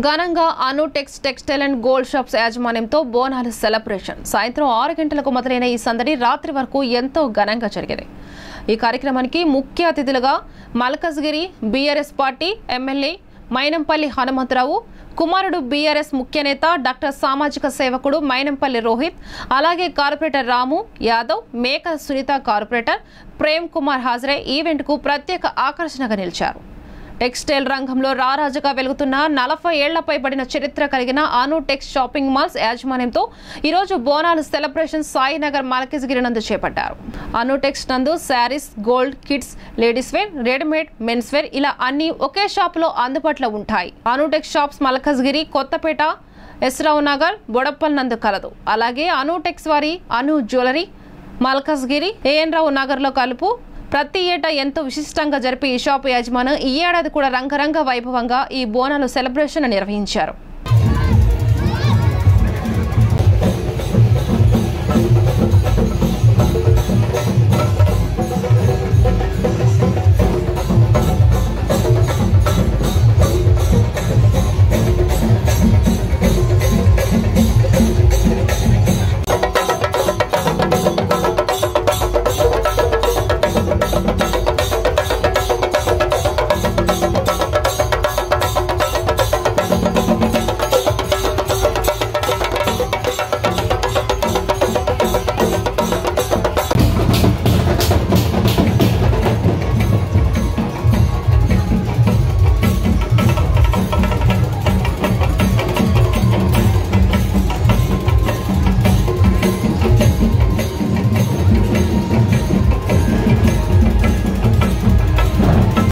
ఘనంగా Anutex textile and gold shops యాజమాన్యంతో బోనాల celebration. సాయంత్రం ఆరు గంటలకు మొదలైన ఈ సందడి రాత్రి వరకు ఎంతో ఘనంగా జరిగింది. ఈ కార్యక్రమానికి ముఖ్య అతిథులుగా Malkajgiri BRS party MLA Mainampalli Hanumantharao కుమారుడు బీఆర్ఎస్ ముఖ్య నేత డాక్టర్ సామాజిక సేవకుడు మైనంపల్లి రోహిత్ అలాగే కార్పొరేటర్ రాము యాదవ్ మేక సునీత కార్పొరేటర్ ప్రేమ్ కుమార్ హాజరై ఈవెంట్కు ప్రత్యేక ఆకర్షణగా నిలిచారు. టెక్స్టైల్ రంగంలో రారాజుగా వెలుగుతున్న నలభై ఏళ్ళపై పడిన చరిత్ర కలిగిన ఆను టెక్స్ షాపింగ్ మాల్స్ యాజమాన్యంతో ఈరోజు బోనాలు సెలబ్రేషన్ సాయినగర్ మలకిజ్గిరి నందు చేపట్టారు. అను టెక్స్ నందు saris gold kids ladies wear readymade mens wear ఇలా అన్ని ఒకే షాప్లో అందుబాటులో ఉంటాయి. అనుటెక్స్ షాప్స్ మలకజ్గిరి కొత్తపేట ఎస్రావు నగర్ బొడప్పల్ నందు కలదు. అలాగే అనుటెక్స్ వారి అను జ్యువెలరీ మల్కస్గిరి ఏఎన్ రావు నగర్లో కలుపు ప్రతి ఏటా ఎంతో విశిష్టంగా జరిపే ఈ షాపు యజమాని ఈ ఏడాది కూడా రంగరంగ వైభవంగా ఈ బోనాలు సెలబ్రేషన్ నిర్వహించారు.